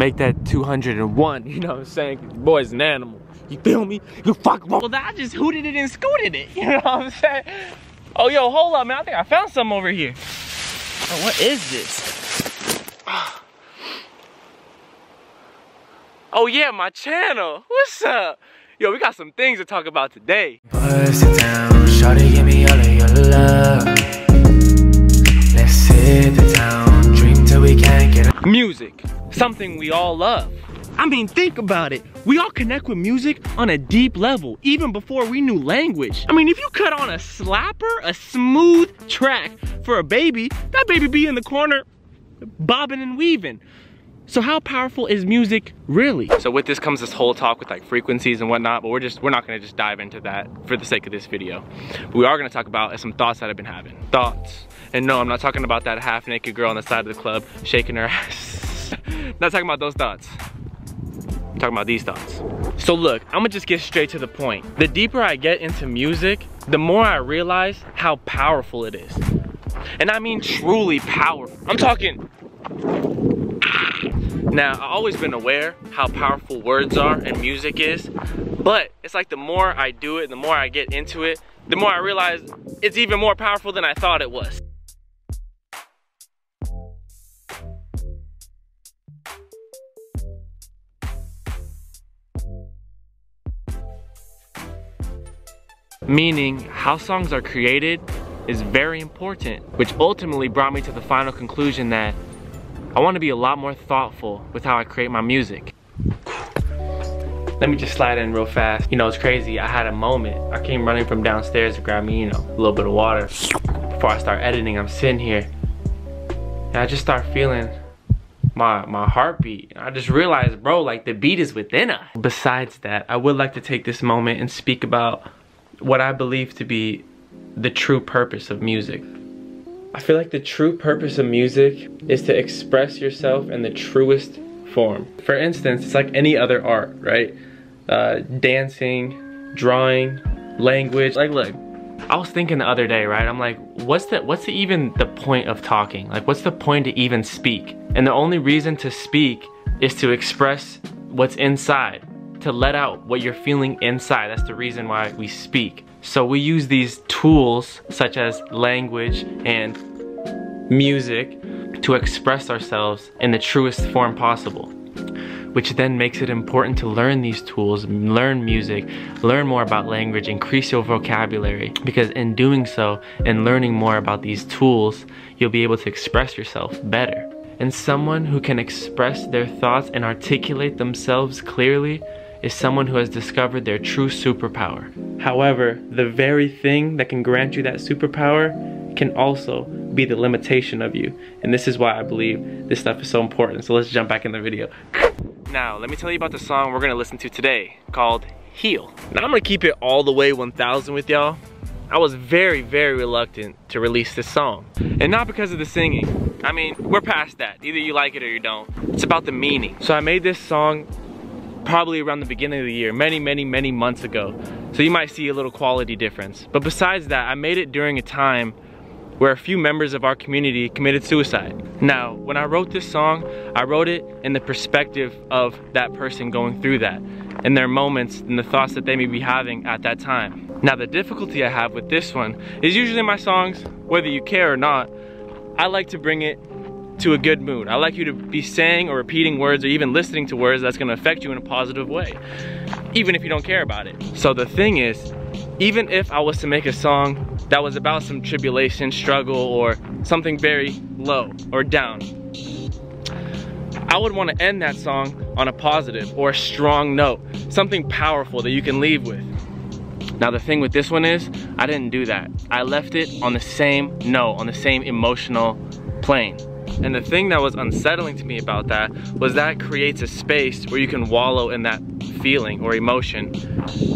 make that 201, you know what I'm saying? Boy's an animal. You feel me? You fuck Well, I just hooted it and scooted it. You know what I'm saying? Oh, yo, hold up, man. I think I found something over here. Oh, what is this? Oh, yeah, my channel. What's up? Yo, we got some things to talk about today. Bust it down, shawty, give me all of your love. Let's hit the town, dream till we can't get. Music, something we all love. I mean, think about it. We all connect with music on a deep level, even before we knew language. I mean, if you cut on a slapper, a smooth track for a baby, that baby be in the corner bobbing and weaving. So how powerful is music really? So with this comes this whole talk with like frequencies and whatnot, but we're just, we're not gonna just dive into that for the sake of this video. But we are gonna talk about some thoughts that I've been having. Thoughts. And no, I'm not talking about that half naked girl on the side of the club shaking her ass. Not talking about those thoughts. I'm talking about these thoughts. So look, I'm gonna just get straight to the point. The deeper I get into music, the more I realize how powerful it is. And I mean truly powerful. I'm talking now, I've always been aware how powerful words are and music is, but it's like the more I do it, the more I get into it, the more I realize it's even more powerful than I thought it was. Meaning, how songs are created is very important, which ultimately brought me to the final conclusion that I want to be a lot more thoughtful with how I create my music. Let me just slide in real fast. You know, it's crazy. I had a moment. I came running from downstairs to grab me, you know, a little bit of water. Before I start editing, I'm sitting here. And I just start feeling my my heartbeat. I just realized, bro, like the beat is within us. Besides that, I would like to take this moment and speak about what I believe to be the true purpose of music. I feel like the true purpose of music is to express yourself in the truest form. For instance, it's like any other art, right? Uh, dancing, drawing, language. Like, look, I was thinking the other day, right? I'm like, what's the what's the, even the point of talking? Like, what's the point to even speak? And the only reason to speak is to express what's inside, to let out what you're feeling inside. That's the reason why we speak. So we use these tools such as language and music to express ourselves in the truest form possible. Which then makes it important to learn these tools, learn music, learn more about language, increase your vocabulary. Because in doing so and learning more about these tools, you'll be able to express yourself better. And someone who can express their thoughts and articulate themselves clearly is someone who has discovered their true superpower. However, the very thing that can grant you that superpower can also be the limitation of you. And this is why I believe this stuff is so important. So let's jump back in the video. Now, let me tell you about the song we're gonna listen to today called Heal. Now I'm gonna keep it all the way 1000 with y'all. I was very, very reluctant to release this song. And not because of the singing. I mean, we're past that. Either you like it or you don't. It's about the meaning. So I made this song probably around the beginning of the year, many, many, many months ago. So you might see a little quality difference. But besides that, I made it during a time where a few members of our community committed suicide. Now, when I wrote this song, I wrote it in the perspective of that person going through that and their moments and the thoughts that they may be having at that time. Now, the difficulty I have with this one is usually my songs, whether you care or not, I like to bring it to a good mood. I like you to be saying or repeating words or even listening to words that's gonna affect you in a positive way, even if you don't care about it. So the thing is, even if I was to make a song that was about some tribulation, struggle, or something very low or down, I would want to end that song on a positive or a strong note, something powerful that you can leave with. Now the thing with this one is, I didn't do that. I left it on the same note, on the same emotional plane. And the thing that was unsettling to me about that was that creates a space where you can wallow in that feeling or emotion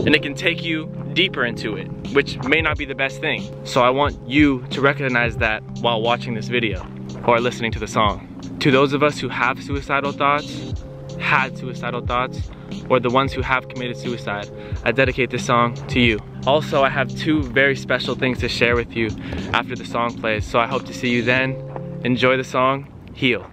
and it can take you deeper into it, which may not be the best thing. So I want you to recognize that while watching this video or listening to the song. To those of us who have suicidal thoughts, had suicidal thoughts, or the ones who have committed suicide, I dedicate this song to you. Also, I have two very special things to share with you after the song plays, so I hope to see you then Enjoy the song, Heal.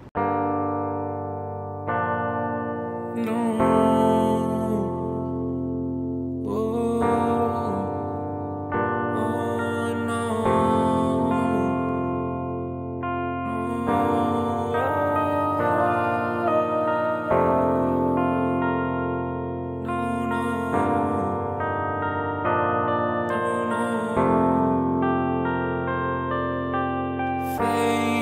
Oh,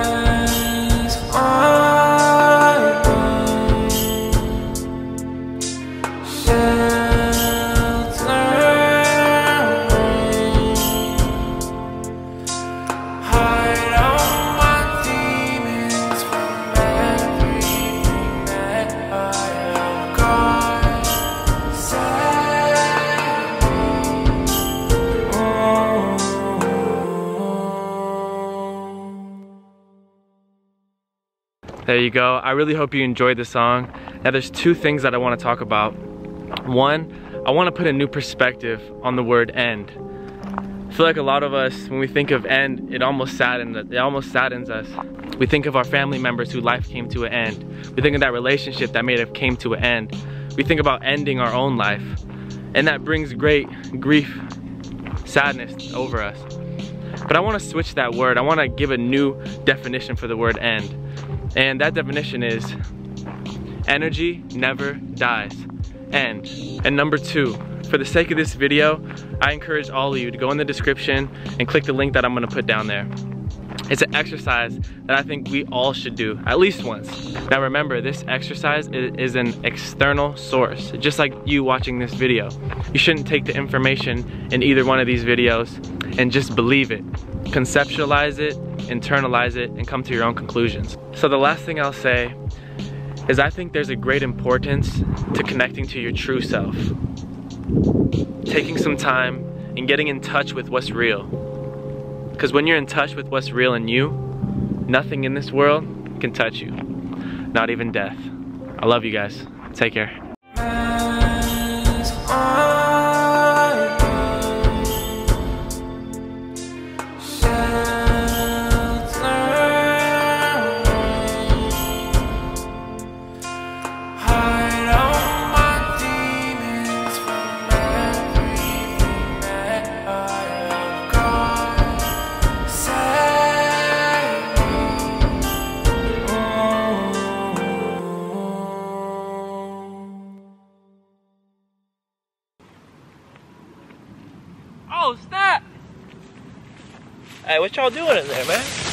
There you go. I really hope you enjoyed the song. Now there's two things that I want to talk about. One, I want to put a new perspective on the word end. I feel like a lot of us, when we think of end, it almost saddens it almost saddens us. We think of our family members whose life came to an end. We think of that relationship that may have came to an end. We think about ending our own life. And that brings great grief, sadness over us. But I want to switch that word. I want to give a new definition for the word end. And that definition is energy never dies. End. And number two, for the sake of this video, I encourage all of you to go in the description and click the link that I'm gonna put down there. It's an exercise that I think we all should do at least once. Now remember, this exercise is an external source, just like you watching this video. You shouldn't take the information in either one of these videos and just believe it. Conceptualize it, internalize it, and come to your own conclusions. So the last thing I'll say is I think there's a great importance to connecting to your true self. Taking some time and getting in touch with what's real. Because when you're in touch with what's real in you, nothing in this world can touch you. Not even death. I love you guys. Take care. Hey, what y'all doing in there, man?